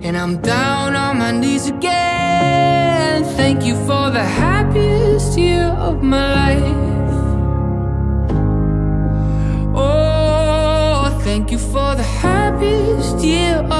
And I'm down on my knees again. Thank you for the happiest year of my life. Oh, thank you for the happiest year of.